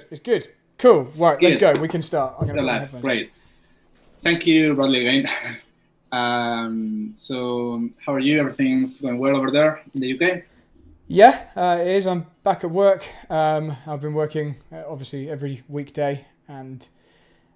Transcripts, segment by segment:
good. It's good. Cool. Right, let's go. We can start. I'm gonna. Great. Thank you, Bradley, again. um, so, how are you? Everything's going well over there in the UK? Yeah, uh, it is. I'm back at work. Um, I've been working uh, obviously every weekday and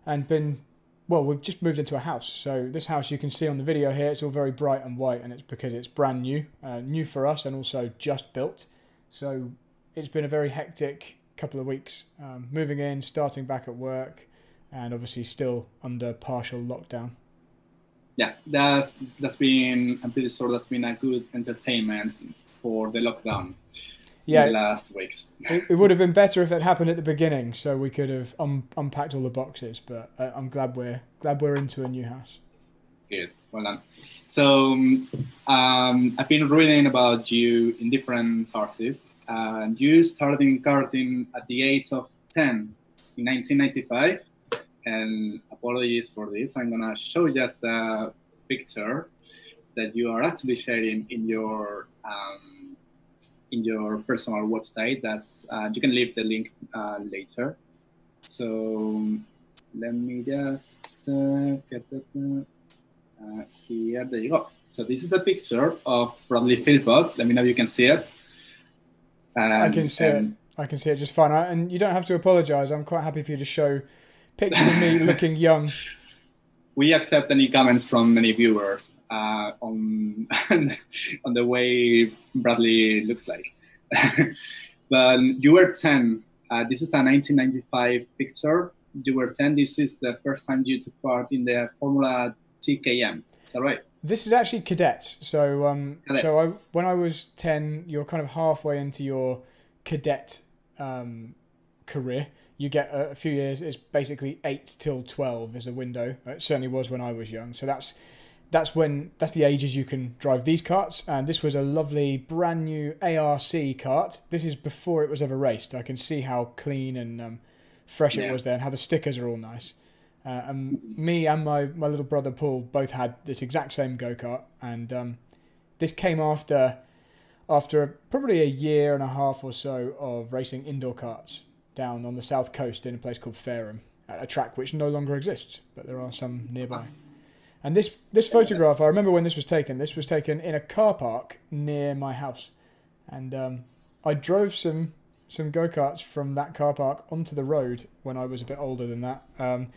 and been well. We've just moved into a house, so this house you can see on the video here. It's all very bright and white, and it's because it's brand new, uh, new for us, and also just built. So it's been a very hectic couple of weeks, um, moving in, starting back at work, and obviously still under partial lockdown. Yeah, that's that's been a bit sort. That's been a good entertainment for the lockdown yeah, last weeks. It, it, would have been better if it happened at the beginning, so we could have un- unpacked all the boxes. But uh, I'm glad we're glad we're into a new house. Good, So um, I've been reading about you in different sources. Uh, you started in karting at the age of 10 in 1995. And apologies for this. I'm gonna show just a picture that you are actually sharing in your um, in your personal website. That's uh, you can leave the link uh, later. So let me just uh, get that uh, here. There you go. So this is a picture of Bradley Philpot. Let me know if you can see it. I can see it. I can see it just fine. I, and you don't have to apologise. I'm quite happy for you to show pictures of me looking young we accept any comments from many viewers uh, on on the way Bradley looks like. but you were 10. Uh, this is a 1995 picture. You were 10. This is the first time you took part in the Formula TKM. Is that right? This is actually cadets. So, um, cadets. so I, when I was 10, you're kind of halfway into your cadet um, career you get a, few years. It's basically eight till twelve is a window. It certainly was when I was young. So that's that's when that's the ages you can drive these carts And this was a lovely brand new ARC cart This is before it was ever raced. I can see how clean and um, fresh yeah. it was there, and how the stickers are all nice. Uh, and me and my, my little brother Paul both had this exact same go kart, and um, this came after after probably a year and a half or so of racing indoor karts down on the south coast in a place called Fareham, at a track which no longer exists, but there are some nearby. And this this photograph, I remember when this was taken. This was taken in a car park near my house, and um, I drove some some go karts from that car park onto the road when I was a bit older than that, um,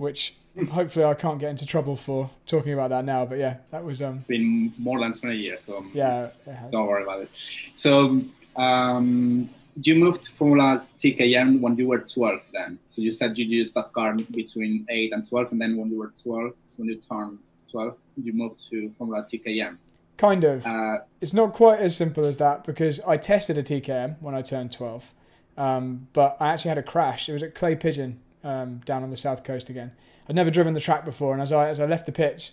which hopefully I can't get into trouble for talking about that now. But yeah, that was. Um, it's been more than twenty years, so yeah, don't worry about it. So um, you moved to Formula TKM when you were 12 then. So you said you used that car between 8 and 12, and then when you were 12, when you turned 12, you moved to Formula TKM. Kind of. Uh, it's not quite as simple as that because I tested a TKM when I turned 12, um, but I actually had a crash. It was at Clay Pigeon um, down on the south coast again. I'd never driven the track before, and as I, as I left the pits,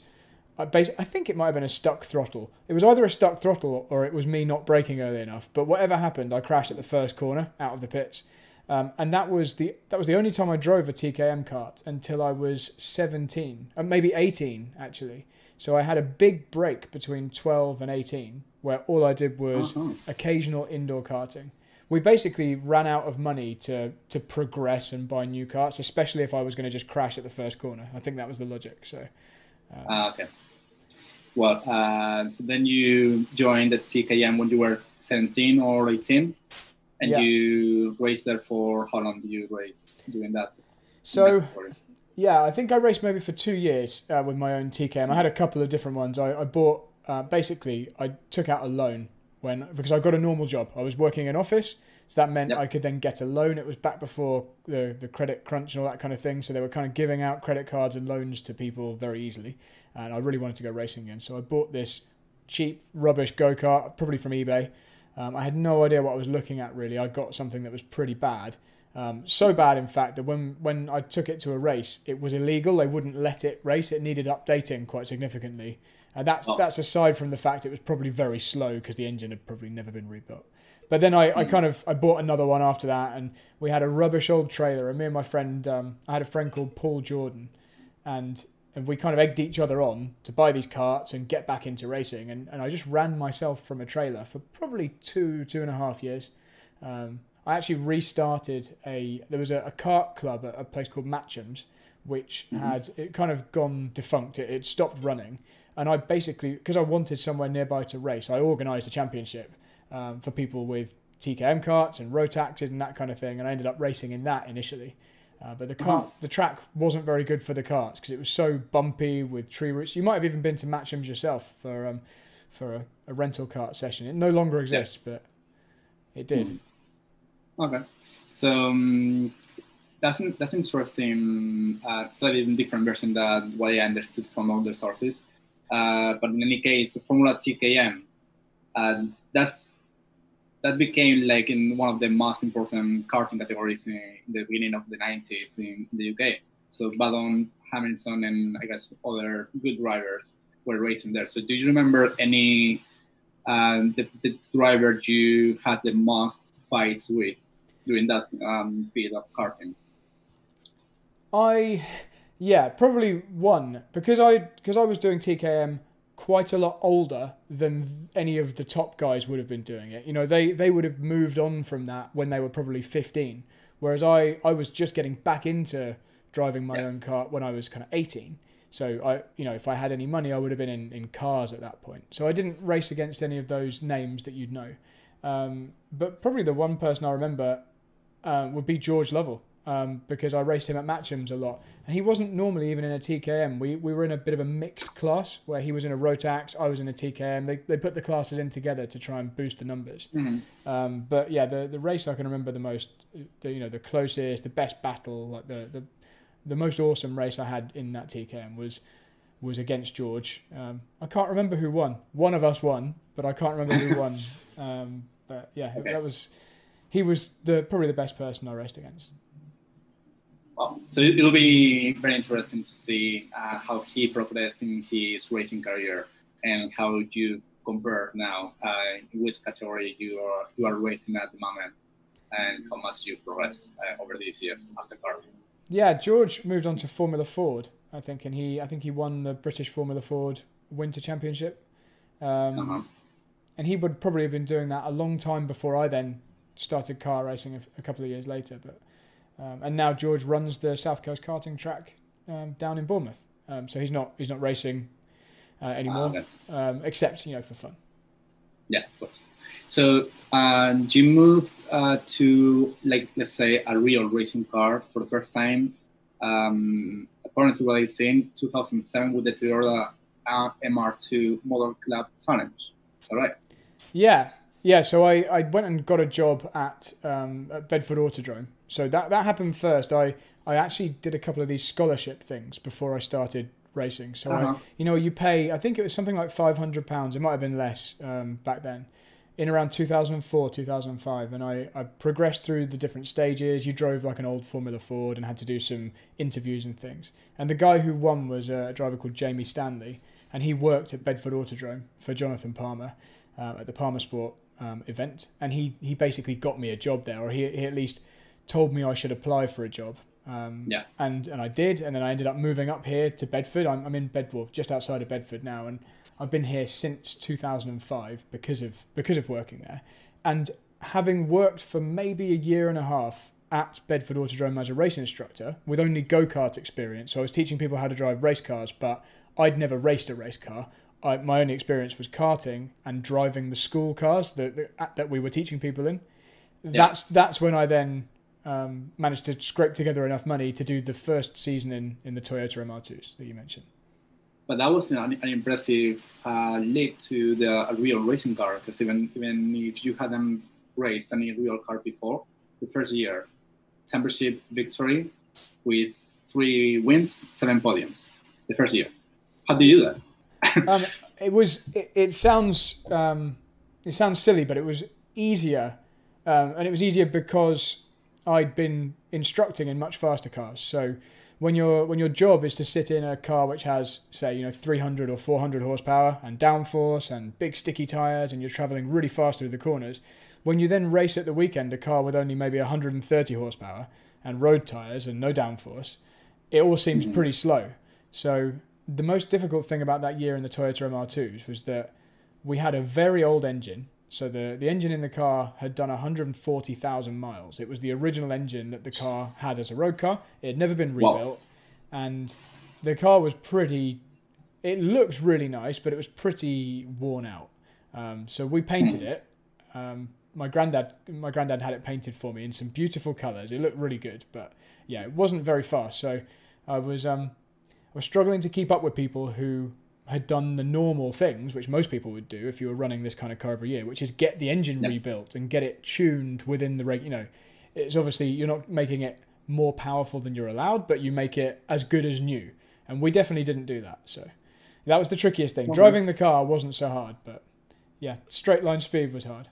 I, I think it might have been a stuck throttle. It was either a stuck throttle or it was me not braking early enough. But whatever happened, I crashed at the first corner out of the pits. Um, and that was the that was the only time I drove a TKM kart until I was 17, uh, maybe 18 actually. So I had a big break between 12 and 18, where all I did was uh-huh. occasional indoor karting. We basically ran out of money to to progress and buy new karts, especially if I was going to just crash at the first corner. I think that was the logic. So. Uh, ah, okay. Well, uh, so then you joined the TKM when you were 17 or 18, and yeah. you raced there for how long did you race doing that? So, yeah, I think I raced maybe for two years uh, with my own TKM. I had a couple of different ones. I, I bought uh, basically I took out a loan when because I got a normal job. I was working in office, so that meant yep. I could then get a loan. It was back before the the credit crunch and all that kind of thing. So they were kind of giving out credit cards and loans to people very easily and I really wanted to go racing again. So I bought this cheap, rubbish go kart, probably from eBay. Um, I had no idea what I was looking at really. I got something that was pretty bad. Um, so bad, in fact, that when, when I took it to a race, it was illegal. They wouldn't let it race. It needed updating quite significantly. And that's, oh. that's aside from the fact it was probably very slow because the engine had probably never been rebuilt. But then I, mm. I hmm. kind of I bought another one after that, and we had a rubbish old trailer. And me and my friend, um, I had a friend called Paul Jordan, and and we kind of egged each other on to buy these carts and get back into racing. And, and I just ran myself from a trailer for probably two, two and a half years. Um, I actually restarted a. There was a, a kart club at a place called Matcham's, which mm-hmm. had it kind of gone defunct. It, it stopped running, and I basically because I wanted somewhere nearby to race, I organised a championship um, for people with TKM carts and Rotaxes and that kind of thing, and I ended up racing in that initially. Uh, but the cart, mm-hmm. the track wasn't very good for the carts because it was so bumpy with tree roots. You might have even been to Matcham's yourself for um, for a, a, rental cart session. It no longer exists, yeah. but it did. Mm. Okay, so um, that's that's interesting. Uh, slightly different version than what I understood from other sources. Uh, but in any case, Formula TKM, uh, that's that became like in one of the most important karting categories in, the beginning of the 90s in the UK. So Button, Hamilton, and I guess other good drivers were racing there. So do you remember any uh, the, the driver you had the most fights with during that um, field of karting? I yeah probably one because I because I was doing TKM quite a lot older than any of the top guys would have been doing it. You know, they they would have moved on from that when they were probably 15, whereas I I was just getting back into driving my yeah. own car when I was kind of 18. So I, you know, if I had any money, I would have been in, in cars at that point. So I didn't race against any of those names that you'd know. Um, but probably the one person I remember uh, would be George Lovell um, because I raced him at Matcham's a lot. And he wasn't normally even in a TKM. We, we were in a bit of a mixed class where he was in a Rotax, I was in a TKM. They, they put the classes in together to try and boost the numbers. Mm-hmm. Um, but yeah, the, the race I can remember the most, the, you know, the closest, the best battle, like the, the, the most awesome race I had in that TKM was was against George. Um, I can't remember who won. One of us won, but I can't remember who won. Um, but yeah, okay. that was he was the probably the best person I raced against. Well, so it'll be very interesting to see uh, how he progressed in his racing career and how you compare now uh, in which category you are you are racing at the moment and how much you've progressed uh, over these years after karting. Yeah, George moved on to Formula Ford, I think, and he I think he won the British Formula Ford Winter Championship. Um, uh-huh. And he would probably have been doing that a long time before I then started car racing a, a couple of years later. But um, and now George runs the South Coast karting track um, down in Bournemouth. Um, so he's not he's not racing uh, anymore, ah, okay. Um, except you know for fun. Yeah, of course. So um, you moved uh, to like let's say a real racing car for the first time. Um, according to what I've seen, 2007 with the Toyota uh, MR2 Motor Club Challenge. Is that right? Yeah, yeah. So I, I went and got a job at, at Bedford Autodrome so that that happened first. I I actually did a couple of these scholarship things before I started racing. So uh-huh. I, you know, you pay. I think it was something like five hundred pounds. It might have been less um, back then. In around 2004, 2005, and I, I progressed through the different stages. You drove like an old Formula Ford and had to do some interviews and things. And the guy who won was a driver called Jamie Stanley, and he worked at Bedford Autodrome for Jonathan Palmer uh, at the Palmer Sport um, event. And he, he basically got me a job there, or he, he at least told me I should apply for a job. Um, yeah. And and I did, and then I ended up moving up here to Bedford. I'm, I'm in Bedford, just outside of Bedford now, and I've been here since 2005 because of because of working there, and having worked for maybe a year and a half at Bedford Autodrome as a race instructor with only go kart experience. So I was teaching people how to drive race cars, but I'd never raced a race car. I, my only experience was karting and driving the school cars that that, that we were teaching people in. Yeah. That's that's when I then um, managed to scrape together enough money to do the first season in, in the Toyota MR2s that you mentioned. But that was an, an impressive uh, leap to the real racing car because even even if you hadn't raced any real car before, the first year, championship victory with three wins, seven podiums. The first year, how do you do that? Um, it was. It, it sounds. Um, it sounds silly, but it was easier, um, and it was easier because I'd been instructing in much faster cars. So when your when your job is to sit in a car which has say you know 300 or 400 horsepower and downforce and big sticky tires and you're traveling really fast through the corners, when you then race at the weekend a car with only maybe 130 horsepower and road tires and no downforce, it all seems mm-hmm. pretty slow. So the most difficult thing about that year in the Toyota MR2s was that we had a very old engine So the, the engine in the car had done 140,000 miles. It was the original engine that the car had as a road car. It had never been rebuilt. Wow. And the car was pretty, it looks really nice, but it was pretty worn out. Um, so we painted it. Um, my granddad, my granddad had it painted for me in some beautiful colours. It looked really good, but yeah, it wasn't very fast. So I was, um, Was struggling to keep up with people who had done the normal things, which most people would do if you were running this kind of car every year, which is get the engine yep. rebuilt and get it tuned within the reg. You know, it's obviously you're not making it more powerful than you're allowed, but you make it as good as new. And we definitely didn't do that. So that was the trickiest thing. Well, Driving the car wasn't so hard, but yeah, straight line speed was hard.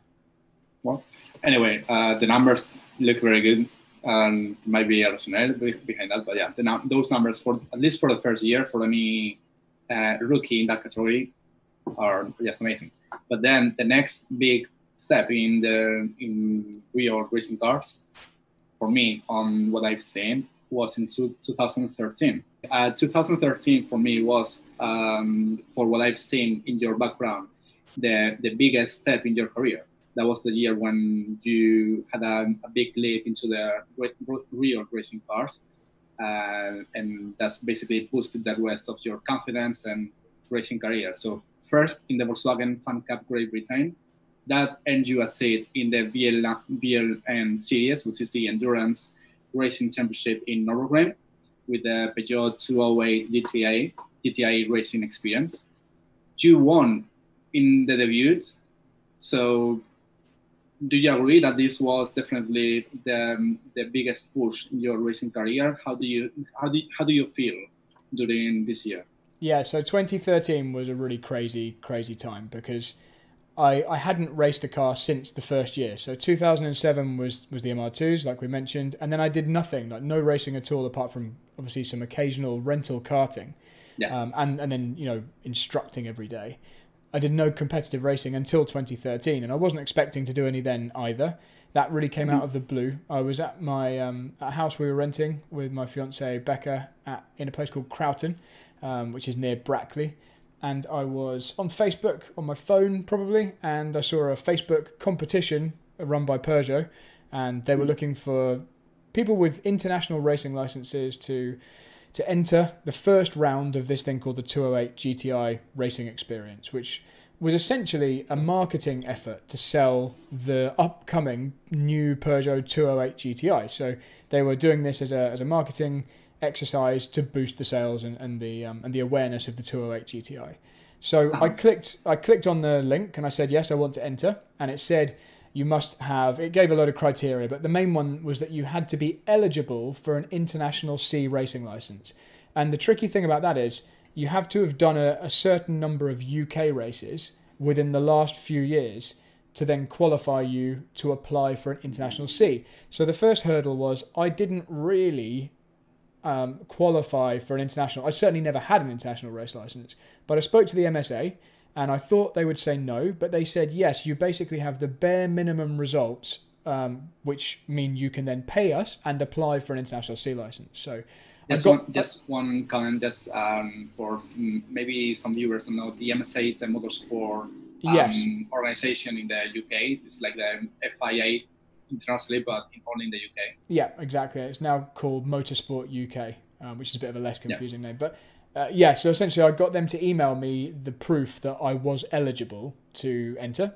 Well, anyway, uh, the numbers look very good. And might be a rationale behind that, but yeah, the, those numbers for at least for the first year for any uh, rookie in that category are just amazing. But then the next big step in the in real racing cars for me on what I've seen was in two, 2013. Uh, 2013 for me was um, for what I've seen in your background the the biggest step in your career. That was the year when you had a, a big leap into the real racing cars uh, and that's basically boosted the rest of your confidence and racing career. So first in the Volkswagen Fun Cup Great Britain, that earned you a seat in the VL, VLN series, which is the endurance racing championship in Nürburgring, with the Peugeot 208 GTI GTI racing experience. You won in the debut, so do you agree that this was definitely the, the biggest push in your racing career? How do you how do how do you feel during this year? Yeah, so 2013 was a really crazy crazy time because I I hadn't raced a car since the first year. So 2007 was was the MR2s like we mentioned, and then I did nothing like no racing at all apart from obviously some occasional rental karting. Yeah. Um, and and then you know instructing every day. I did no competitive racing until 2013, and I wasn't expecting to do any then either. That really came out mm-hmm. of the blue. I was at my um, a house we were renting with my fiance Becca at in a place called Croughton, um, which is near Brackley, and I was on Facebook on my phone probably, and I saw a Facebook competition run by Peugeot, and they were mm. looking for people with international racing licenses to to enter the first round of this thing called the 208 GTI racing experience, which was essentially a marketing effort to sell the upcoming new Peugeot 208 GTI. So they were doing this as a, as a marketing exercise to boost the sales and, and the um, and the awareness of the 208 GTI. So I clicked I clicked on the link and I said yes I want to enter and it said you must have, it gave a lot of criteria, but the main one was that you had to be eligible for an international C racing license. And the tricky thing about that is you have to have done a, a certain number of UK races within the last few years to then qualify you to apply for an international C. So the first hurdle was I didn't really um, qualify for an international. I certainly never had an international race license, but I spoke to the MSA and I thought they would say no, but they said yes. You basically have the bare minimum results, um, which mean you can then pay us and apply for an international C license. So. Just, got, one, just one comment, just um, for maybe some viewers don't know, the MSA is the motorsport um, yes. organization in the UK. It's like the FIA internationally, but only in the UK. Yeah, exactly. It's now called Motorsport UK, um, which is a bit of a less confusing yeah. name. But uh, yeah, so essentially, I got them to email me the proof that I was eligible to enter.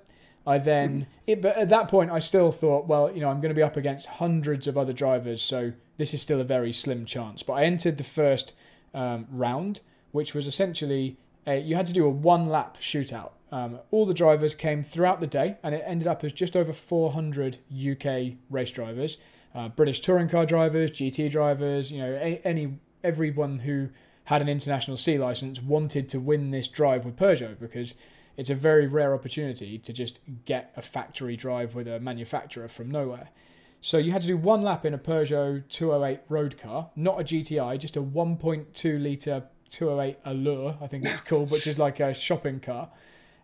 I then, mm-hmm. it, but at that point, I still thought, well, you know, I'm going to be up against hundreds of other drivers, so this is still a very slim chance. But I entered the first um, round, which was essentially a, you had to do a one lap shootout. Um, all the drivers came throughout the day, and it ended up as just over 400 UK race drivers, uh, British touring car drivers, GT drivers, you know, any, any everyone who had an international C license wanted to win this drive with Peugeot because it's a very rare opportunity to just get a factory drive with a manufacturer from nowhere. So you had to do one lap in a Peugeot 208 road car, not a GTI, just a 1.2 litre 208 Allure, I think it's called, which is like a shopping car.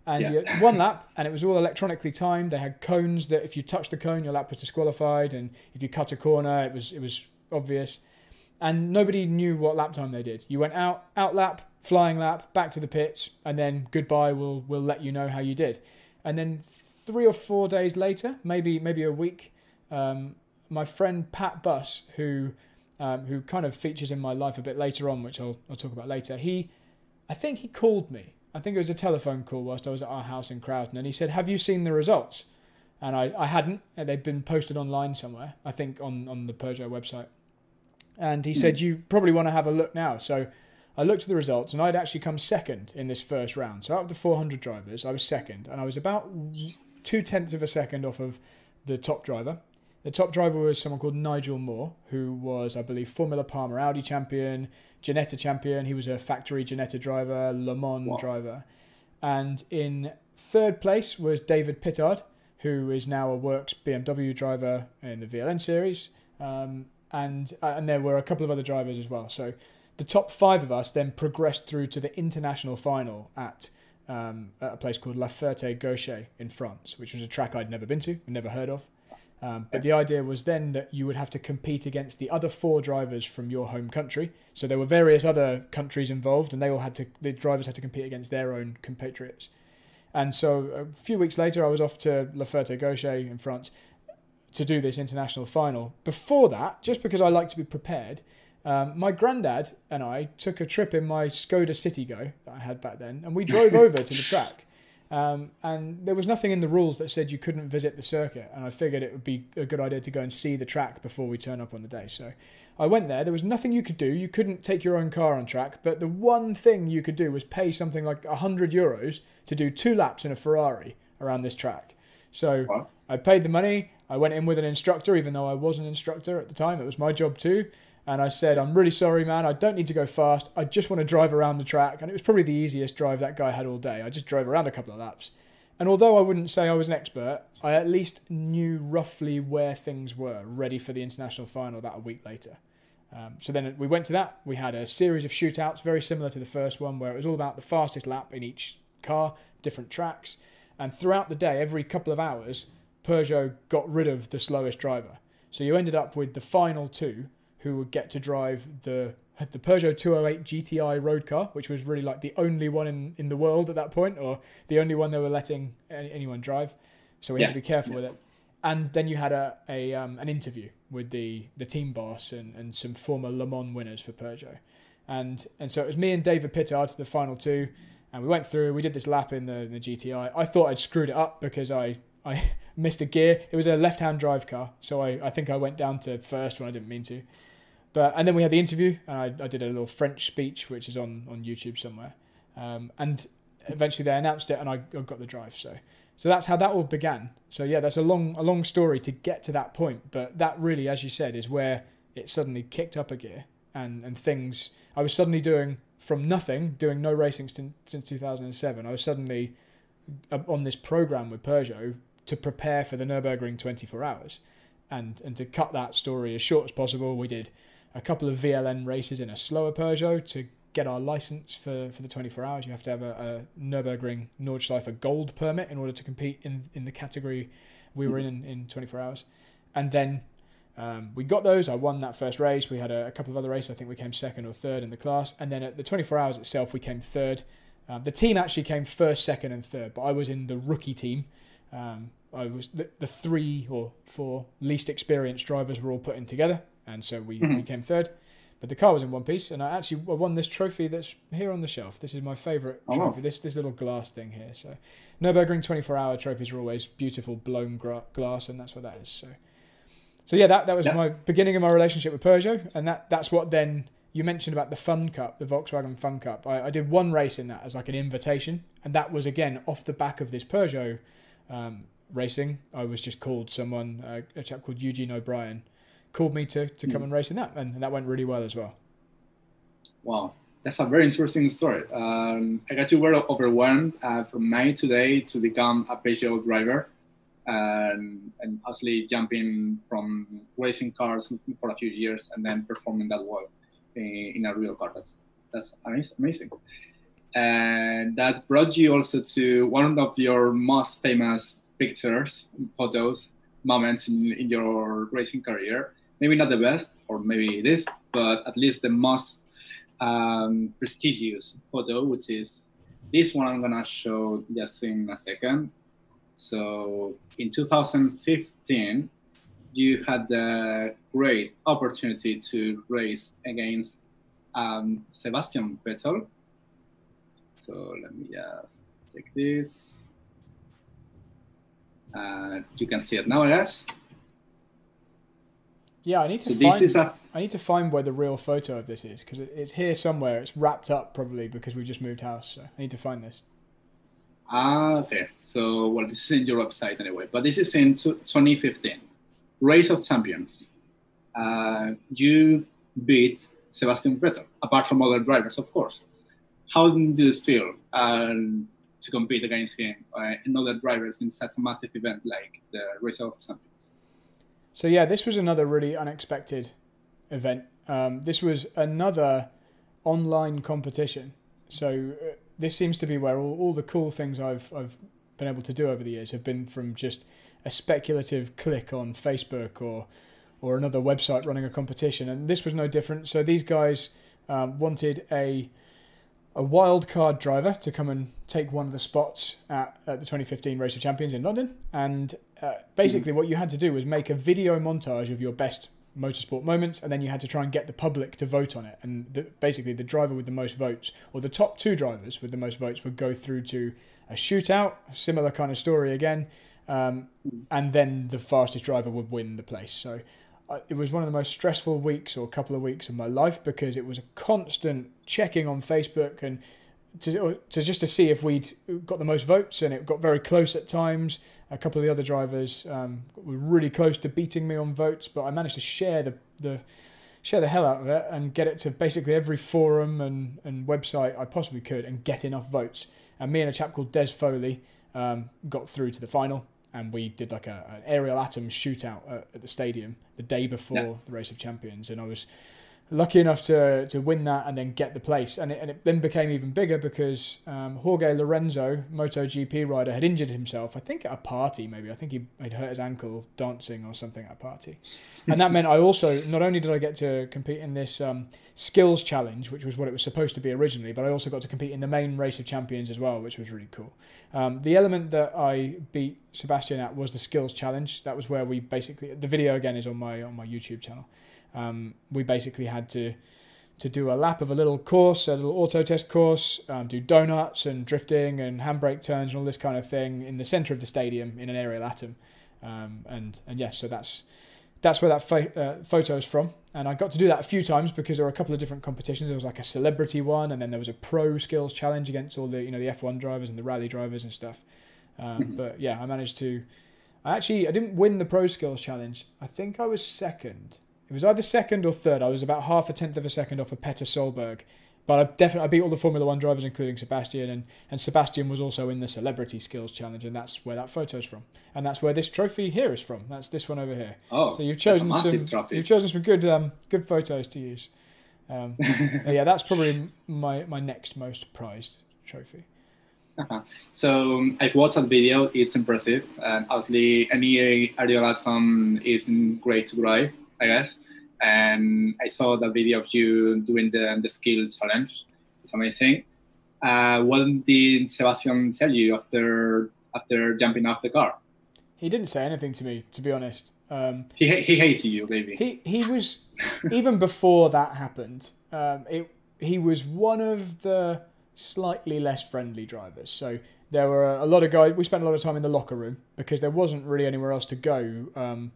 And yeah. you one lap, and it was all electronically timed. They had cones that if you touched the cone, your lap was disqualified, and if you cut a corner, it was it was obvious and nobody knew what lap time they did. You went out, out lap, flying lap, back to the pits, and then goodbye. We'll we'll let you know how you did. And then three or four days later, maybe maybe a week, um, my friend Pat Buss, who um, who kind of features in my life a bit later on, which I'll, I'll talk about later. He, I think he called me. I think it was a telephone call whilst I was at our house in Croughton, and he said, "Have you seen the results?" And I, I hadn't. They'd been posted online somewhere. I think on on the Peugeot website. And he mm. said, "You probably want to have a look now." So I looked at the results, and I'd actually come second in this first round. So out of the 400 drivers, I was second, and I was about two tenths of a second off of the top driver. The top driver was someone called Nigel Moore, who was, I believe, Formula Palmer Audi champion, Ginetta champion. He was a factory Ginetta driver, Le Mans wow. driver. And in third place was David Pittard, who is now a works BMW driver in the VLN series. Um, and, uh, and there were a couple of other drivers as well. So the top five of us then progressed through to the international final at, um, at a place called La Ferté-Gaucher in France, which was a track I'd never been to, never heard of. Um, but the idea was then that you would have to compete against the other four drivers from your home country. So there were various other countries involved, and they all had to the drivers had to compete against their own compatriots. And so a few weeks later, I was off to La Ferté-Gaucher in France to do this international final. Before that, just because I like to be prepared, um, my granddad and I took a trip in my Skoda Citigo that I had back then, and we drove over to the track. Um, and there was nothing in the rules that said you couldn't visit the circuit. And I figured it would be a good idea to go and see the track before we turn up on the day. So I went there. There was nothing you could do. You couldn't take your own car on track. But the one thing you could do was pay something like 100 euros to do two laps in a Ferrari around this track. So I paid the money. I went in with an instructor, even though I was an instructor at the time. It was my job too. And I said, I'm really sorry, man. I don't need to go fast. I just want to drive around the track. And it was probably the easiest drive that guy had all day. I just drove around a couple of laps. And although I wouldn't say I was an expert, I at least knew roughly where things were ready for the international final about a week later. Um, so then we went to that. We had a series of shootouts, very similar to the first one, where it was all about the fastest lap in each car, different tracks. And throughout the day, every couple of hours, Peugeot got rid of the slowest driver. So you ended up with the final two who would get to drive the the Peugeot 208 GTI road car, which was really like the only one in, in the world at that point, or the only one they were letting any, anyone drive. So we yeah. had to be careful yeah. with it. And then you had a, a um, an interview with the, the team boss and, and some former Le Mans winners for Peugeot. And and so it was me and David Pittard, to the final two, and we went through. We did this lap in the, the GTI. I thought I'd screwed it up because I I missed a gear. It was a left-hand drive car, so I, I think I went down to first when I didn't mean to. But and then we had the interview, and I, I did a little French speech, which is on on YouTube somewhere. Um, and eventually they announced it, and I, I got the drive. So so that's how that all began. So yeah, that's a long a long story to get to that point. But that really, as you said, is where it suddenly kicked up a gear, and and things. I was suddenly doing from nothing, doing no racing since, since 2007. I was suddenly uh, on this program with Peugeot to prepare for the Nurburgring 24 hours, and and to cut that story as short as possible, we did a couple of VLN races in a slower Peugeot to get our license for, for the 24 hours. You have to have a, a Nürburgring Nordschleife Gold permit in order to compete in, in the category we were in, in in 24 hours. And then um, we got those. I won that first race. We had a, a, couple of other races. I think we came second or third in the class. And then at the 24 hours itself, we came third. Um, the team actually came first, second, and third, but I was in the rookie team. Um, I was the, the three or four least experienced drivers were all put in together and so we, mm-hmm. we came third. But the car was in one piece, and I actually won this trophy that's here on the shelf. This is my favourite oh, trophy. Wow. This this little glass thing here. So, Nurburgring 24 hour trophies are always beautiful blown gra- glass, and that's what that is. So, so yeah, that, that was yeah. my beginning of my relationship with Peugeot, and that that's what then you mentioned about the Fun Cup, the Volkswagen Fun Cup. I, I did one race in that as like an invitation, and that was again off the back of this Peugeot um, racing. I was just called someone, uh, a chap called Eugene O'Brien called me to, to come mm. and race in that, and, that went really well as well. Wow, that's a very interesting story. Um, I got you very overwhelmed uh, from night to day to become a Peugeot driver, and, and actually jumping from racing cars for a few years and then performing that well in, in a real car. That's, that's amazing. And that brought you also to one of your most famous pictures, photos, moments in, in your racing career maybe not the best, or maybe it is, but at least the most um, prestigious photo, which is this one I'm gonna show just in a second. So in 2015, you had the great opportunity to race against um, Sebastian Vettel. So let me just take this. Uh, you can see it now, I guess. Yeah, I need to so find. A... I need to find where the real photo of this is because it's here somewhere. It's wrapped up probably because we just moved house. So I need to find this. Ah, okay. So well, this is in your website anyway, but this is in 2015, Race of Champions. Uh, you beat Sebastian Vettel, apart from other drivers, of course. How did it feel um, to compete against him and other drivers in such a massive event like the Race of Champions? So yeah, this was another really unexpected event. Um, this was another online competition. So uh, this seems to be where all, all the cool things I've I've been able to do over the years have been from just a speculative click on Facebook or or another website running a competition, and this was no different. So these guys um, wanted a a wild card driver to come and take one of the spots at, at the 2015 Race of Champions in London. And uh, basically, mm-hmm. what you had to do was make a video montage of your best motorsport moments, and then you had to try and get the public to vote on it. And the, basically, the driver with the most votes, or the top two drivers with the most votes, would go through to a shootout, similar kind of story again, um, and then the fastest driver would win the place. So it was one of the most stressful weeks or a couple of weeks of my life because it was a constant checking on Facebook and to, to just to see if we'd got the most votes and it got very close at times. A couple of the other drivers um, were really close to beating me on votes, but I managed to share the, the share the hell out of it and get it to basically every forum and, and website I possibly could and get enough votes. And me and a chap called Des Foley um, got through to the final and we did like a, an Ariel Atom shootout at, at the stadium the day before yeah. the race of champions, and I was lucky enough to to win that and then get the place. And it, and it then became even bigger because um, Jorge Lorenzo, MotoGP rider, had injured himself. I think at a party, maybe. I think he had hurt his ankle dancing or something at a party. And that meant I also not only did I get to compete in this um, skills challenge, which was what it was supposed to be originally, but I also got to compete in the main race of champions as well, which was really cool. Um, the element that I beat Sebastian at was the skills challenge. That was where we basically the video again is on my on my YouTube channel um, we basically had to to do a lap of a little course, a little auto test course, um, do donuts and drifting and handbrake turns and all this kind of thing in the centre of the stadium in an Ariel Atom. Um, and and yes, so that's that's where that uh, photo is from. And I got to do that a few times because there were a couple of different competitions. There was like a celebrity one, and then there was a pro skills challenge against all the you know the F1 drivers and the rally drivers and stuff. Um, mm-hmm. but yeah, I managed to. I actually I didn't win the pro skills challenge. I think I was second it was either second or third. I was about half a tenth of a second off of Petter Solberg. But I definitely I beat all the Formula One drivers, including Sebastian, and, and Sebastian was also in the Celebrity Skills Challenge, and that's where that photo is from, and that's where this trophy here is from. That's this one over here. Oh, so you've chosen some trophy. you've chosen some good um, good photos to use. Um, yeah, that's probably my my next most prized trophy. Uh-huh. So um, I've watched that video. It's impressive, and obviously any Ariel is great to drive. I guess. And I saw the video of you doing the, the skill challenge. It's amazing. Uh, what did Sebastian tell you after after jumping off the car? He didn't say anything to me, to be honest. Um, he he hated you, maybe. He he was even before that happened. Um, it he was one of the slightly less friendly drivers. So there were a lot of guys. We spent a lot of time in the locker room because there wasn't really anywhere else to go. Um,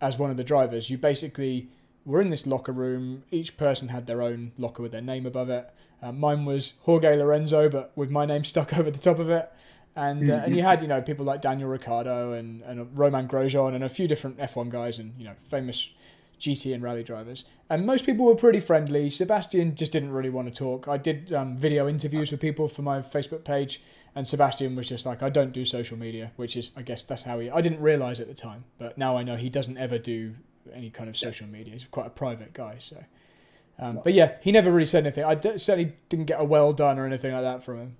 as one of the drivers, you basically were in this locker room. Each person had their own locker with their name above it. Uh, mine was Jorge Lorenzo, but with my name stuck over the top of it. And uh, and you had you know people like Daniel Ricciardo and and Romain Grosjean and a few different F1 guys and you know famous GT and rally drivers. And most people were pretty friendly. Sebastian just didn't really want to talk. I did um, video interviews with people for my Facebook page, and Sebastian was just like, I don't do social media, which is, I guess, that's how he. I didn't realize at the time, but now I know he doesn't ever do any kind of social media. He's quite a private guy, so. Um, but yeah, he never really said anything. I d- certainly didn't get a well done or anything like that from him.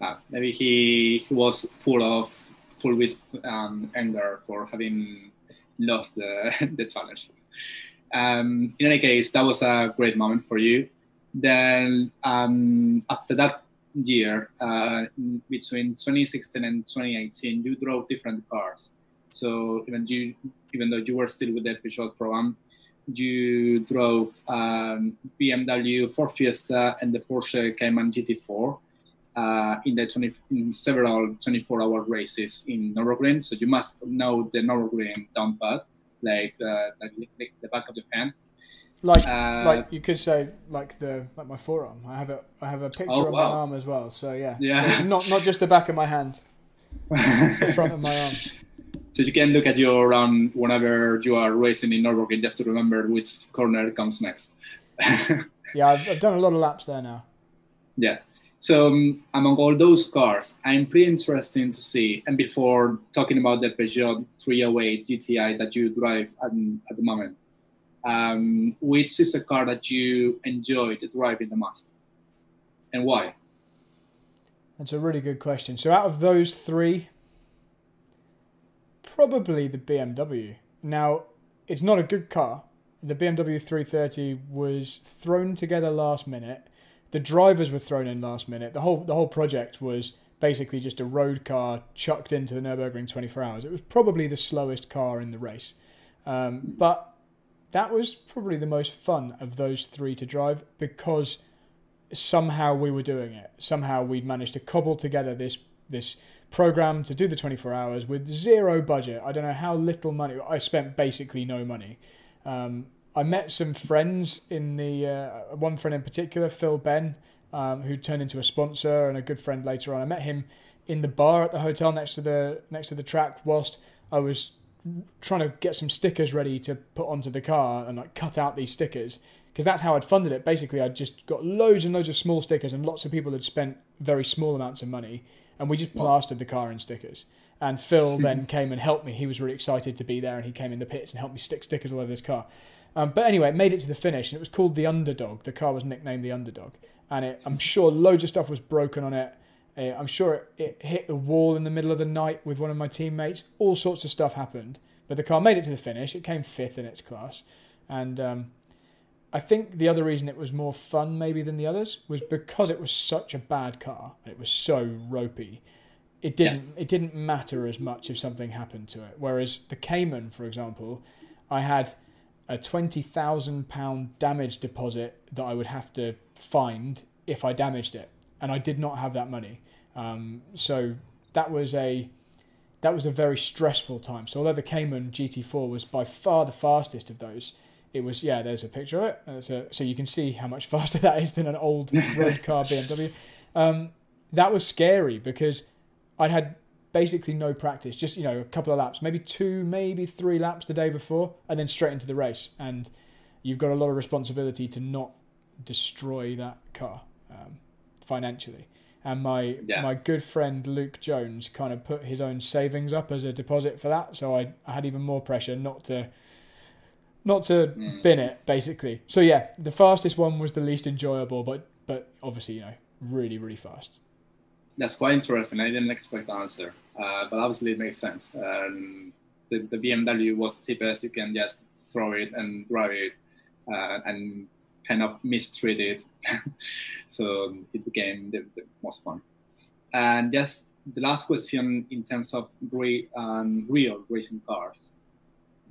Uh, maybe he, he was full of full with um, anger for having lost the the challenge. Um, in any case, that was a great moment for you. Then um, after that year, uh, between 2016 and 2018, you drove different cars. So even you, even though you were still with the Peugeot program, you drove um, BMW Ford Fiesta and the Porsche Cayman GT4 uh, in the 20, in several 24-hour races in Nurburgring. So you must know the Nurburgring down pat, like, uh, like, like the back of the hand. Like, uh, like you could say, like the like my forearm. I have a I have a picture oh, wow. my arm as well. So yeah, yeah. So not not just the back of my hand, the front of my arm. So you can look at your arm whenever you are racing in Nurburgring just to remember which corner comes next. yeah, I've, I've done a lot of laps there now. Yeah. So um, among all those cars, I'm pretty interested to see. And before talking about the Peugeot 308 GTI that you drive at, at the moment, um, which is a car that you enjoy to drive in the most, and why? That's a really good question. So out of those three, probably the BMW. Now, it's not a good car. The BMW 330 was thrown together last minute. The drivers were thrown in last minute. The whole the whole project was basically just a road car chucked into the Nurburgring 24 hours. It was probably the slowest car in the race, um, but that was probably the most fun of those three to drive because somehow we were doing it. Somehow we'd managed to cobble together this this program to do the 24 hours with zero budget. I don't know how little money I spent. Basically, no money. Um, I met some friends in the uh, one friend in particular, Phil Ben, um, who turned into a sponsor and a good friend later on. I met him in the bar at the hotel next to the next to the track whilst I was trying to get some stickers ready to put onto the car and like cut out these stickers because that's how I'd funded it. Basically, I'd just got loads and loads of small stickers, and lots of people had spent very small amounts of money, and we just plastered the car in stickers. And Phil then came and helped me. He was really excited to be there, and he came in the pits and helped me stick stickers all over this car. Um, but anyway, it made it to the finish, and it was called the Underdog. The car was nicknamed the Underdog, and it, I'm sure loads of stuff was broken on it. Uh, I'm sure it, it hit the wall in the middle of the night with one of my teammates. All sorts of stuff happened. But the car made it to the finish. It came fifth in its class, and um, I think the other reason it was more fun maybe than the others was because it was such a bad car and it was so ropey. It didn't yeah. it didn't matter as much if something happened to it. Whereas the Cayman, for example, I had a twenty thousand pound damage deposit that I would have to find if I damaged it, and I did not have that money. Um, so that was a that was a very stressful time. So although the Cayman GT4 was by far the fastest of those, it was yeah. There's a picture of it, a, so you can see how much faster that is than an old road car BMW. Um, that was scary because I'd had basically no practice, just you know a couple of laps, maybe two, maybe three laps the day before, and then straight into the race. And you've got a lot of responsibility to not destroy that car um, financially and my yeah. my good friend Luke Jones kind of put his own savings up as a deposit for that. So I, I had even more pressure not to not to mm. bin it basically. So yeah, the fastest one was the least enjoyable, but but obviously you know really really fast. That's quite interesting. I didn't expect the answer, uh, but obviously it makes sense. Um, the, the BMW was cheapest. You can just throw it and drive it, uh, and kind of mistreat it. so it became the, the, most fun. And just the last question in terms of re, um, real racing cars.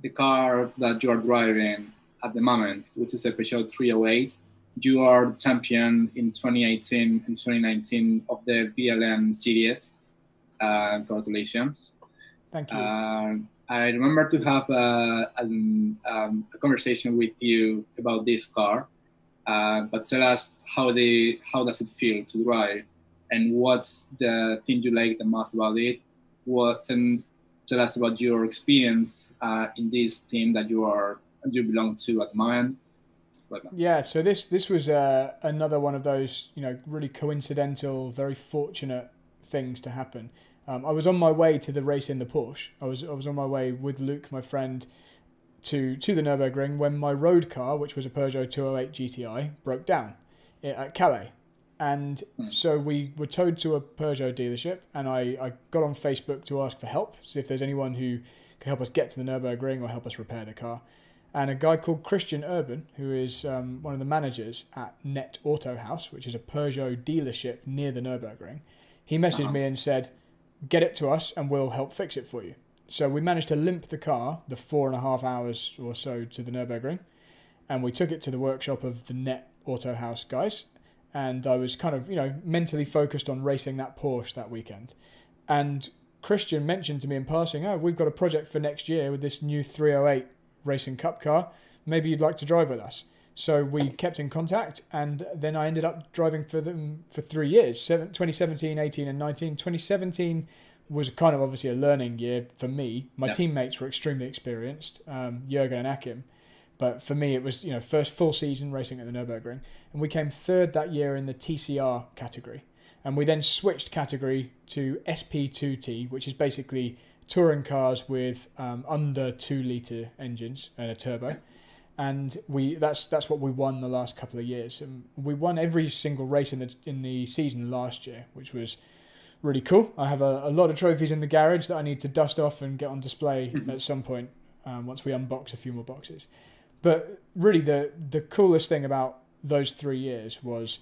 The car that you are driving at the moment, which is a Peugeot 308, you are the champion in 2018 and 2019 of the VLN series. Uh, congratulations. Thank you. Uh, I remember to have a, a, um, a, conversation with you about this car uh, but tell us how they how does it feel to drive, and what's the thing you like the most about it? What and tell us about your experience uh, in this team that you are you belong to at the moment. Yeah, so this this was uh, another one of those you know really coincidental, very fortunate things to happen. Um, I was on my way to the race in the Porsche. I was I was on my way with Luke, my friend, to to the Nurburgring when my road car, which was a Peugeot 208 GTI, broke down at Calais. And hmm. so we were towed to a Peugeot dealership, and I, I got on Facebook to ask for help, see if there's anyone who could help us get to the Nurburgring or help us repair the car. And a guy called Christian Urban, who is um, one of the managers at Nett Autohaus, which is a Peugeot dealership near the Nurburgring. He messaged uh-huh. me and said, "Get it to us, and we'll help fix it for you." So we managed to limp the car the four and a half hours or so to the Nurburgring, and we took it to the workshop of the Net Auto House guys. And I was kind of, you know, mentally focused on racing that Porsche that weekend. And Christian mentioned to me in passing, "Oh, we've got a project for next year with this new 308 Racing Cup car. Maybe you'd like to drive with us." So we kept in contact, and then I ended up driving for them for three years 2017, 18, and 19. 2017 was kind of obviously a learning year for me. My teammates were extremely experienced, um, Jurgen and Akim. But for me, it was you know first full season racing at the Nurburgring, and we came third that year in the TCR category, and we then switched category to SP2T, which is basically touring cars with um, under two liter engines and a turbo, and we that's that's what we won the last couple of years, and we won every single race in the in the season last year, which was really cool. I have a, a lot of trophies in the garage that I need to dust off and get on display at some point um, once we unbox a few more boxes. But really, the the coolest thing about those three years was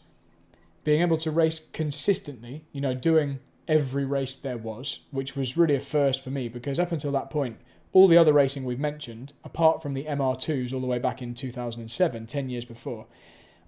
being able to race consistently. You know, doing every race there was, which was really a first for me because up until that point, all the other racing we've mentioned, apart from the MR2s all the way back in 2007, 10 years before,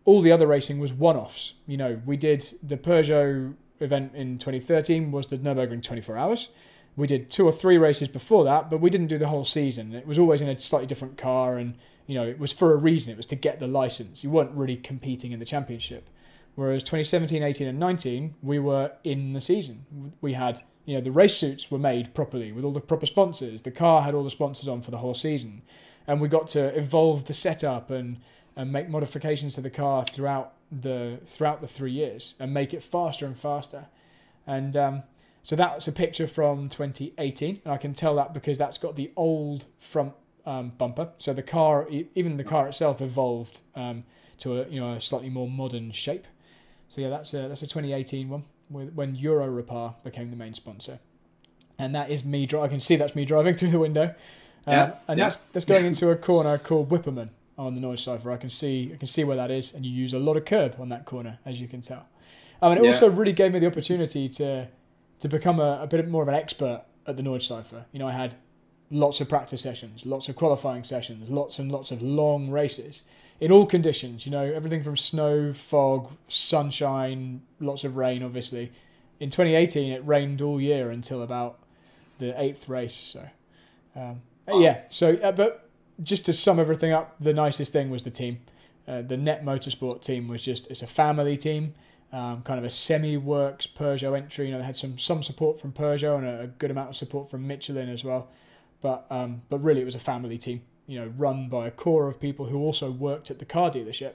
all the other racing was one offs. You know, we did the Peugeot event in 2013 was the Nürburgring 24 Hours. We did two or three races before that, but we didn't do the whole season. It was always in a slightly different car, and you know it was for a reason. It was to get the license. You weren't really competing in the championship. Whereas 2017, 18, and 19, we were in the season. We had you know the race suits were made properly with all the proper sponsors. The car had all the sponsors on for the whole season, and we got to evolve the setup and and make modifications to the car throughout the throughout the three years and make it faster and faster. And um, so that's a picture from 2018, and I can tell that because that's got the old front um, bumper. So the car, even the car itself, evolved um, to a you know a slightly more modern shape. So yeah, that's a that's a 2018 one when Eurorepar became the main sponsor, and that is me. I can see that's me driving through the window, uh, yeah, and yeah. that's that's going into a corner called Wippermann on the Nordschleife. I can see I can see where that is, and you use a lot of curb on that corner, as you can tell. I mean, it yeah. also really gave me the opportunity to to become a, a bit more of an expert at the Nordschleife. You know, I had lots of practice sessions, lots of qualifying sessions, lots and lots of long races in all conditions. You know, everything from snow, fog, sunshine, lots of rain. Obviously, in 2018 it rained all year until about the eighth race. So, um, yeah. So, uh, but just to sum everything up, the nicest thing was the team. Uh, the Nett Motorsport team was just it's a family team, um, kind of a semi-works Peugeot entry. You know, they had some some support from Peugeot and a, a good amount of support from Michelin as well. But um, but really, it was a family team. You know, run by a core of people who also worked at the car dealership.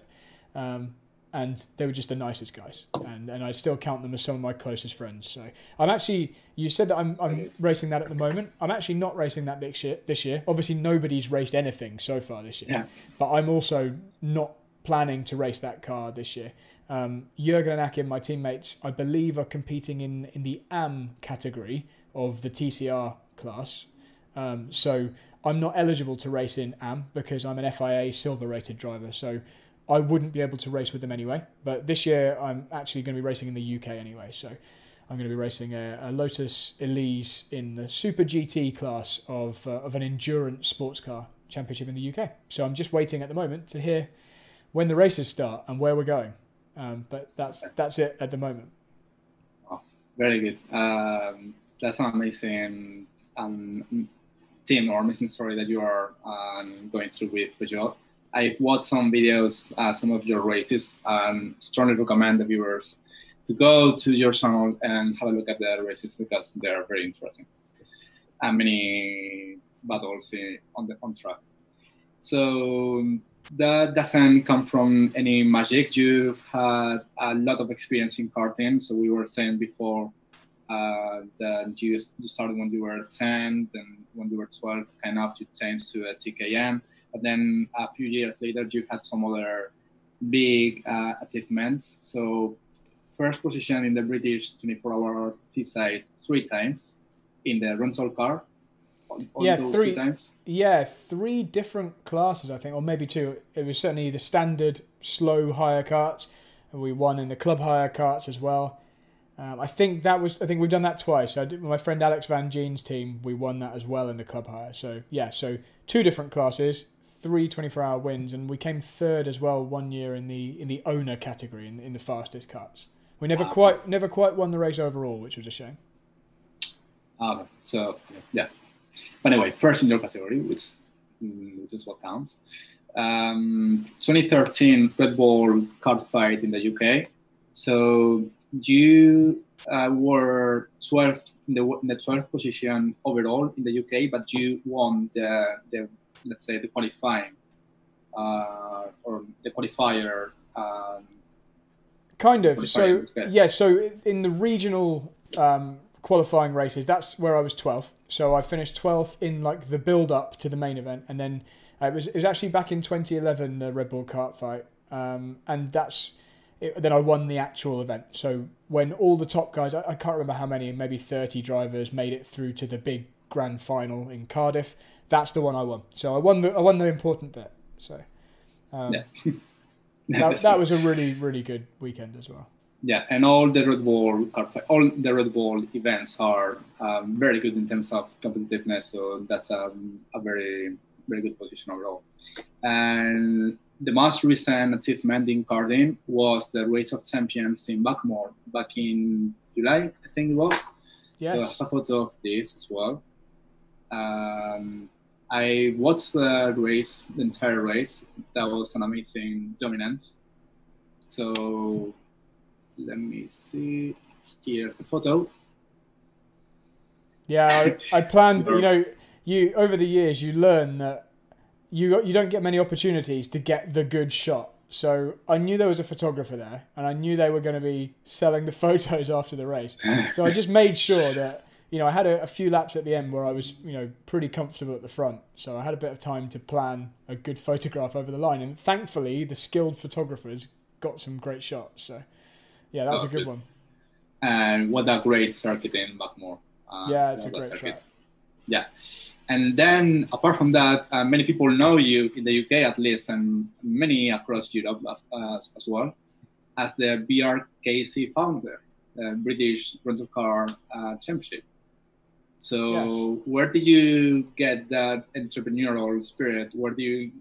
Um, and they were just the nicest guys, and and I still count them as some of my closest friends. So I'm actually, you said that I'm I'm racing that at the moment. I'm actually not racing that this year. This year, obviously nobody's raced anything so far this year, yeah. but I'm also not planning to race that car this year. Um, Jurgen and Akim, my teammates, I believe are competing in in the AM category of the TCR class. Um, so I'm not eligible to race in AM because I'm an FIA silver rated driver. So I wouldn't be able to race with them anyway. But this year, I'm actually going to be racing in the UK anyway. So I'm going to be racing a, a Lotus Elise in the Super GT class of, uh, of an endurance sports car championship in the UK. So I'm just waiting at the moment to hear when the races start and where we're going. Um, but that's that's it at the moment. Very good. Um, amazing um, team or missing story that you are um, going through with Peugeot. I've watched some videos, uh, some of your races, and strongly recommend the viewers to go to your channel and have a look at the races because they are very interesting. And many battles on the on track. So that doesn't come from any magic. You've had a lot of experience in karting. So we were saying before uh, that you, you started when you were 10, then when you were 12, kind of you changed to a TKM. But then a few years later, you had some other big uh, achievements. So first position in the British 24-hour T side three times in the rental car, yeah, three times. Yeah, three different classes, I think, or maybe two. It was certainly the standard slow hire karts, and we won in the club hire karts as well. Um, I think that was. I think we've done that twice. I did, my friend Alex Van Geen's team, we won that as well in the club hire. So yeah, so two different classes, three 24-hour wins, and we came third as well one year in the in the owner category in, in the fastest cuts. We never wow. quite never quite won the race overall, which was a shame. Okay, so yeah. But anyway, first in your category, which, mm, which is what counts. Um, 2013 Red Bull kart fight in the UK. So you uh, were 12th in the, in the 12th position overall in the UK, but you won the, the let's say the qualifying uh, or the qualifier. Um, kind of. So yeah. So in the regional um, qualifying races, that's where I was 12th. So I finished 12th in like the build up to the main event, and then uh, it was it was actually back in 2011 the Red Bull kart fight, um, and that's it, then I won the actual event. So when all the top guys, I, I can't remember how many, maybe 30 drivers made it through to the big grand final in Cardiff. That's the one I won. So I won the I won the important bit. So um, yeah. that, that was a really really good weekend as well yeah, and all the Red Bull all the Red Bull events are um, very good in terms of competitiveness. So that's um, a very very good position overall. And the most recent achievement in karting was the Race of Champions in Buckmore back in July, I think it was. Yes. So I have a photo of this as well. Um, I watched the race, the entire race. That was an amazing dominance. So let me see. Here's the photo. Yeah, I, I planned. You know, you over the years you learn that you you don't get many opportunities to get the good shot. So I knew there was a photographer there, and I knew they were going to be selling the photos after the race. So I just made sure that you know I had a, a, few laps at the end where I was you know pretty comfortable at the front. So I had a bit of time to plan a good photograph over the line, and thankfully the skilled photographers got some great shots. So yeah, that was, was a good, good, one. And what a great circuit in Buckmore. Uh, yeah, it's a great circuit. Track. Yeah. And then, apart from that, uh, many people know you in the UK at least, and many across Europe as, as, as well, as the BRKC founder, the British Rental Car uh, Championship. So, yes. where did you get that entrepreneurial spirit? Where do you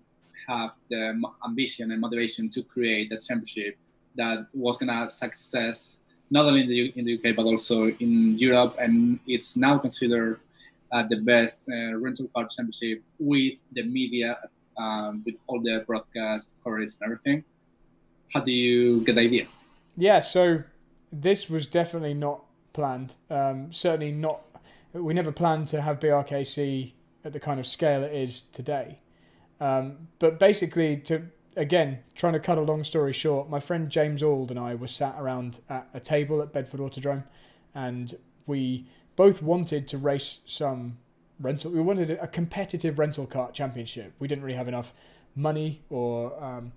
have the ambition and motivation to create a championship that was gonna success not only in the in the UK but also in Europe, and it's now considered uh, the best uh, rental car championship with the media, um, with all the broadcast coverage and everything. How do you get the idea? Yeah, so this was definitely not planned. Um, certainly not. We never planned to have BRKC at the kind of scale it is today. Um, but basically, to again, trying to cut a long story short, my friend James Auld and I were sat around at a table at Bedford Autodrome, and we both wanted to race some rental. We wanted a competitive rental kart championship. We didn't really have enough money or um,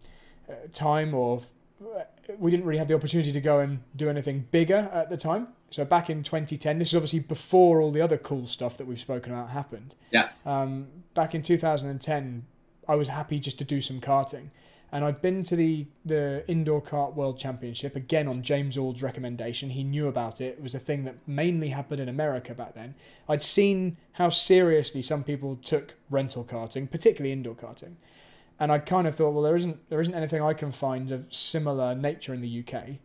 uh, time, or uh, we didn't really have the opportunity to go and do anything bigger at the time. So back in 2010, this is obviously before all the other cool stuff that we've spoken about happened. Yeah. Um, back in 2010, I was happy just to do some karting and I'd been to the the indoor kart world championship again on James Auld's recommendation. He knew about it. It was a thing that mainly happened in America back then. I'd seen how seriously some people took rental karting, particularly indoor karting, and I kind of thought, well, there isn't there isn't anything I can find of similar nature in the UK.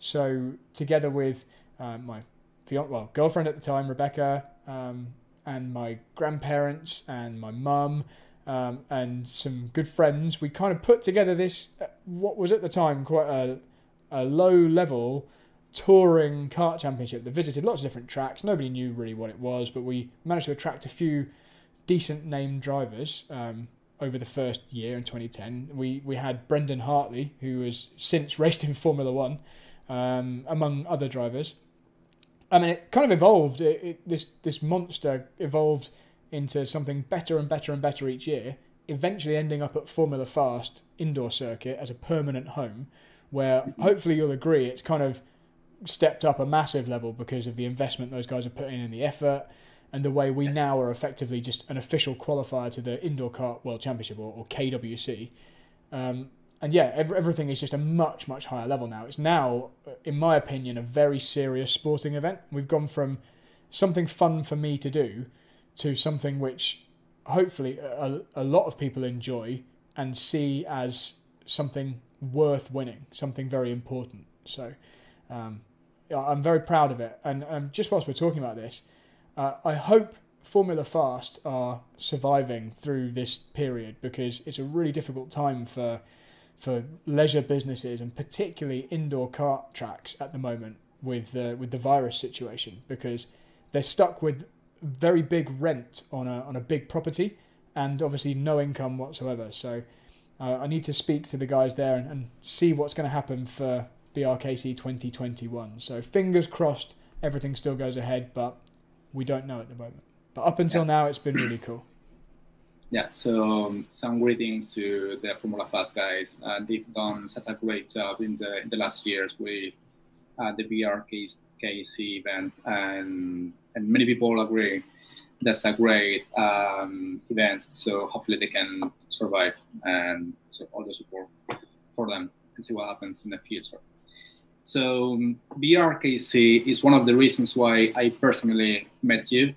So together with uh, my fiance, well girlfriend at the time, Rebecca, um, and my grandparents and my mum um, and some good friends, we kind of put together this, uh, what was at the time quite a, a low level touring kart championship that visited lots of different tracks. Nobody knew really what it was, but we managed to attract a few decent named drivers um, over the first year in 2010. We we had Brendan Hartley, who has since raced in Formula One, um, among other drivers. I mean, it kind of evolved. It, it, this this monster evolved into something better and better and better each year, eventually ending up at Formula Fast indoor circuit as a permanent home, where hopefully you'll agree it's kind of stepped up a massive level because of the investment those guys are putting in and the effort. and the way we now are effectively just an official qualifier to the Indoor Kart World Championship or, or KWC. Um, and yeah, every, everything is just a much, much higher level now. It's now, in my opinion, a very serious sporting event. We've gone from something fun for me to do to something which hopefully a, a lot of people enjoy and see as something worth winning, something very important. So um, I'm very proud of it. And um, just whilst we're talking about this, uh, I hope Formula Fast are surviving through this period because it's a really difficult time for for leisure businesses and particularly indoor kart tracks at the moment with uh, with the virus situation because they're stuck with very big rent on a on a big property and obviously no income whatsoever. So uh, I need to speak to the guys there and, and see what's going to happen for BRKC 2021. So fingers crossed everything still goes ahead, but we don't know at the moment. But up until yes. now, it's been really cool. Yeah, so um, some greetings to the Formula Fast guys. Uh, they've done such a great job in the in the last years with uh, the BRKC event, and and many people agree that's a great um, event. So hopefully they can survive, and so all the support for them and see what happens in the future. So um, BRKC is one of the reasons why I personally met you.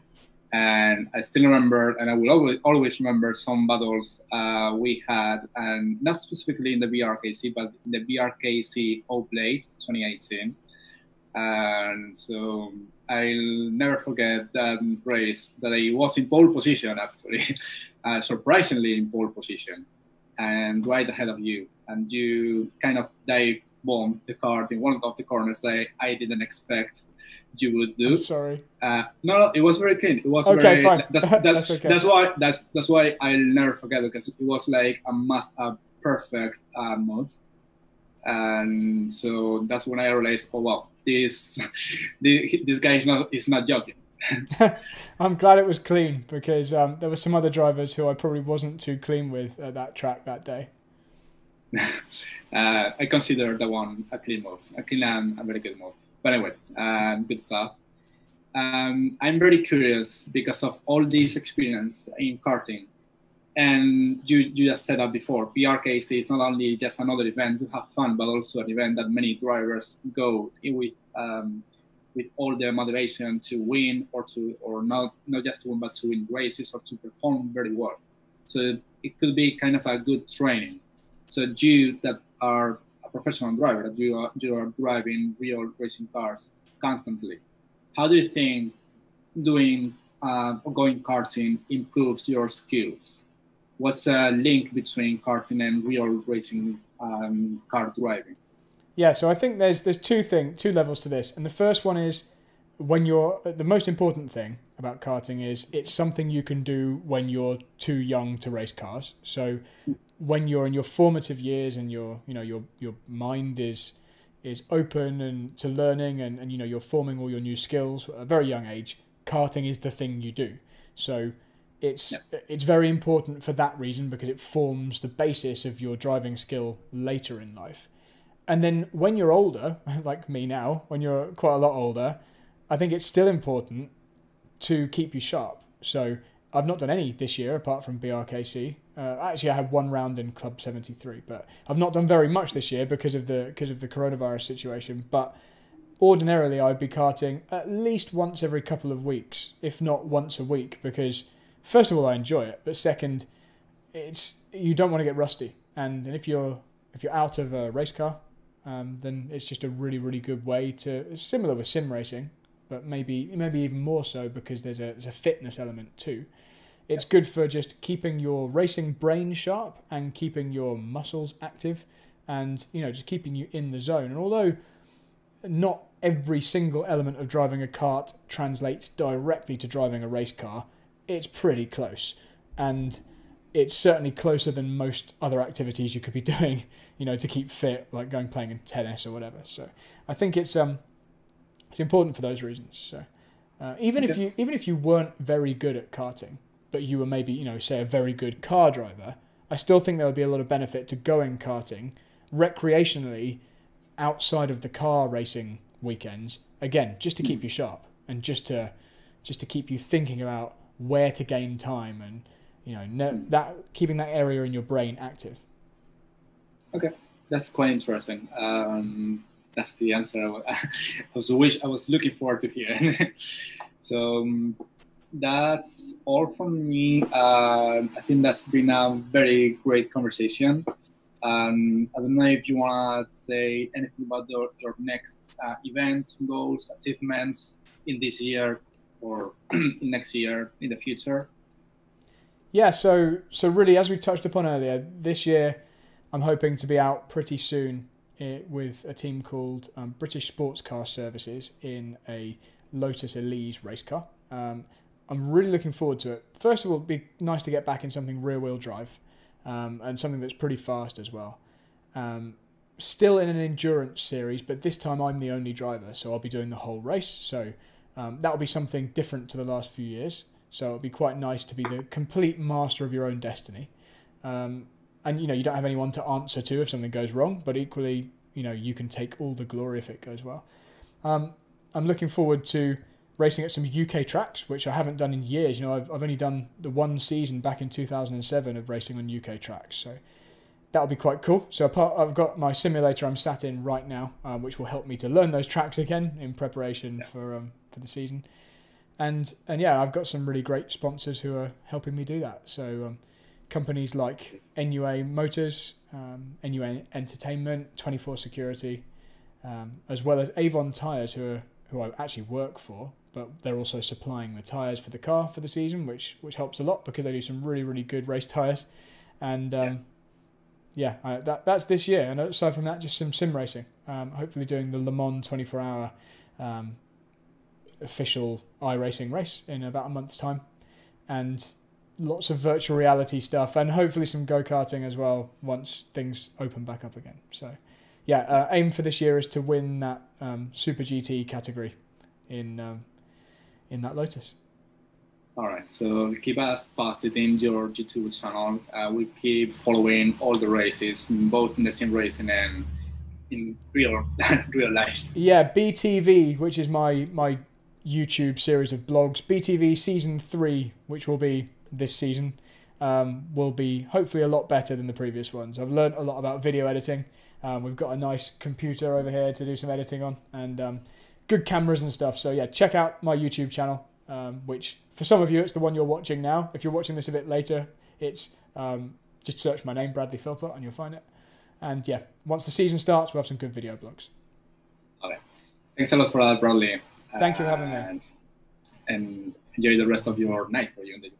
And I still remember, and I will always, always remember some battles uh, we had, and not specifically in the BRKC, but in the BRKC Oblate 2018. And so I'll never forget that race that I was in pole position, actually, uh, surprisingly in pole position, and right ahead of you. And you kind of dived bomb the card in one of the corners that I, I didn't expect you would do. I'm sorry. Uh, no, no, it was very clean. It was okay, very. Fine. That's, that's, that's, okay. that's why that's that's why I'll never forget because it was like a must have perfect uh, move, and so that's when I realized, oh wow, this this guy is not is not joking. I'm glad it was clean because um, there were some other drivers who I probably wasn't too clean with at that track that day. uh, I consider the one a clean move, a clean and a very good move. But anyway, um, good stuff. Um, I'm very curious because of all this experience in karting. And you, you just said that before, BRKC is not only just another event to have fun, but also an event that many drivers go with um, with all their motivation to win or to or not not just to win, but to win races or to perform very well. So it could be kind of a good training so you that are a professional driver, that you are, you are driving real racing cars constantly, how do you think doing uh, going karting improves your skills? What's the link between karting and real racing um, car driving? Yeah, so I think there's there's two thing two levels to this, and the first one is when you're the most important thing about karting is it's something you can do when you're too young to race cars. So when you're in your formative years and your you know your your mind is is open and to learning and, and you know you're forming all your new skills at a very young age karting is the thing you do so it's it's very important for that reason because it forms the basis of your driving skill later in life and then when you're older like me now when you're quite a lot older i think it's still important to keep you sharp so I've not done any this year apart from BRKC. Uh, actually, I had one round in Club 73, but I've not done very much this year because of the because of the coronavirus situation. But ordinarily, I'd be karting at least once every couple of weeks, if not once a week, because first of all, I enjoy it, but second, it's you don't want to get rusty, and, and if you're if you're out of a race car, um, then it's just a really really good way to. It's similar with sim racing but maybe maybe even more so because there's a there's a fitness element too. It's good for just keeping your racing brain sharp and keeping your muscles active, and you know just keeping you in the zone. And although not every single element of driving a kart translates directly to driving a race car, it's pretty close, and it's certainly closer than most other activities you could be doing, you know, to keep fit, like going playing in tennis or whatever. So I think it's um it's important for those reasons. So uh, even okay. if you even if you weren't very good at karting, but you were maybe you know say a very good car driver, I still think there would be a lot of benefit to going karting recreationally outside of the car racing weekends. Again, just to keep you sharp and just to just to keep you thinking about where to gain time and you know no, that keeping that area in your brain active. Okay, that's quite interesting. Um, that's the answer I was wish I was looking forward to hearing. so um, that's all from me. Uh, I think that's been a very great conversation. Um, I don't know if you want to say anything about your, your next uh, events, goals, achievements in this year or next year in the future. Yeah, so so really, as we touched upon earlier, this year I'm hoping to be out pretty soon eh, with a team called um, British Sports Car Services in a Lotus Elise race car. Um, I'm really looking forward to it. First of all, it'd be nice to get back in something rear wheel drive um, and something that's pretty fast as well. Um, still in an endurance series, but this time I'm the only driver, so I'll be doing the whole race. So um, that'll be something different to the last few years. So it'll be quite nice to be the complete master of your own destiny. Um, and you know you don't have anyone to answer to if something goes wrong, but equally you know you can take all the glory if it goes well. Um, I'm looking forward to racing at some UK tracks, which I haven't done in years. You know, I've, I've only done the one season back in 2007 of racing on UK tracks. So that'll be quite cool. So apart, I've got my simulator I'm sat in right now, um, which will help me to learn those tracks again in preparation yeah. for um, for the season. And and yeah, I've got some really great sponsors who are helping me do that. So um, companies like NUA Motors, um, NUA Entertainment, 24 Security, um, as well as Avon Tires, who are who I actually work for, but they're also supplying the tires for the car for the season, which which helps a lot because they do some really really good race tires, and um, yeah, yeah I, that that's this year. And aside from that, just some sim racing. Um, hopefully, doing the Le Mans 24 hour um, official iRacing race in about a month's time, and lots of virtual reality stuff, and hopefully some go karting as well once things open back up again. So. Yeah, uh, aim for this year is to win that um, Super GT category in um, in that Lotus. All right, so keep us posted in your YouTube channel. Uh, we keep following all the races, both in the sim racing and in real real life. Yeah, BTV, which is my my YouTube series of blogs. BTV season three, which will be this season, um, will be hopefully a lot better than the previous ones. I've learned a lot about video editing. Um, we've got a nice computer over here to do some editing on, and um, good cameras and stuff. So yeah, check out my YouTube channel, um, which for some of you it's the one you're watching now. If you're watching this a bit later, it's um, just search my name Bradley Philpot and you'll find it. And yeah, once the season starts, we'll have some good video blogs. Okay, thanks a lot for that, Bradley. Thank you for having me. And enjoy the rest of your night for you in the.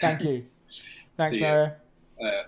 Thank you. Thanks, Mario. Uh,